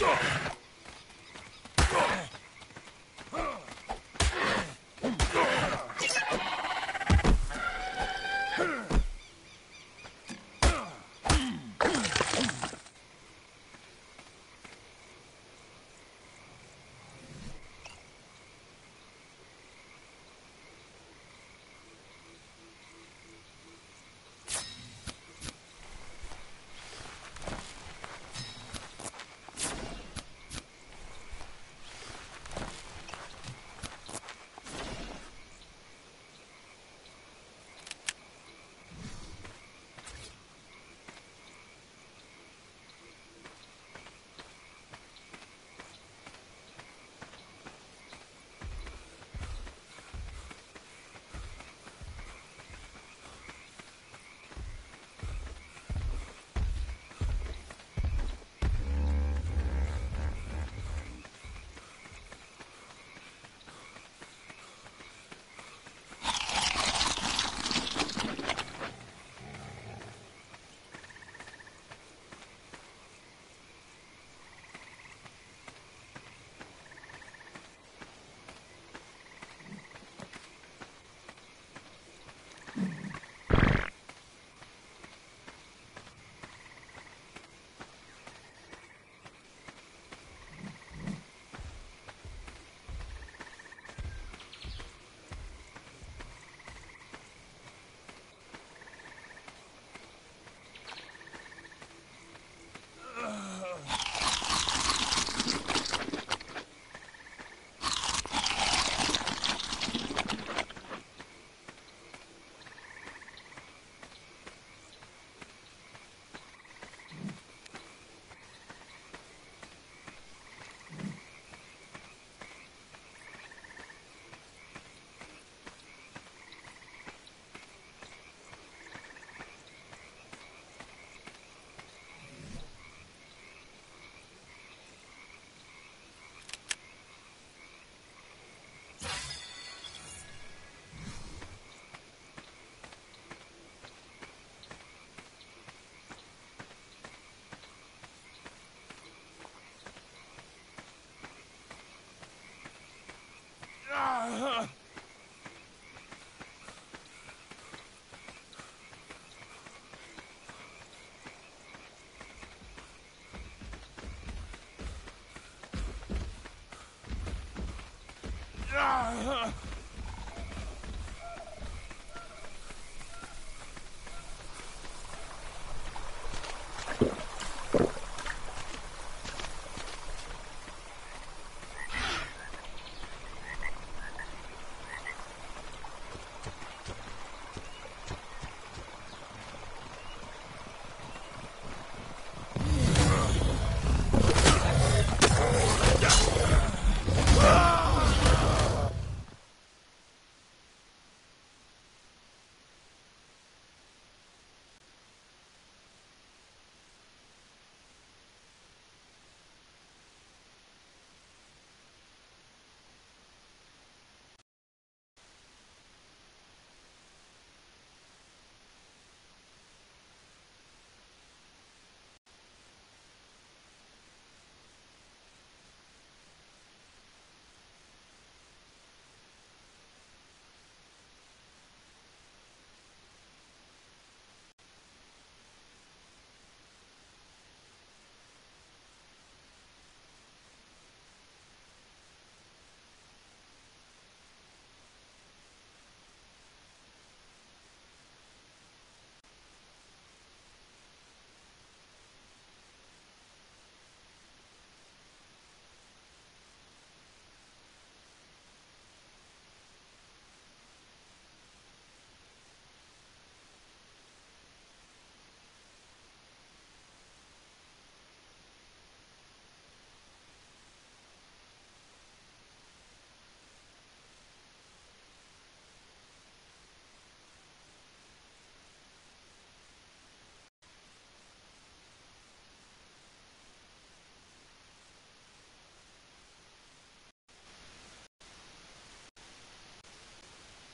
Stop. Ah!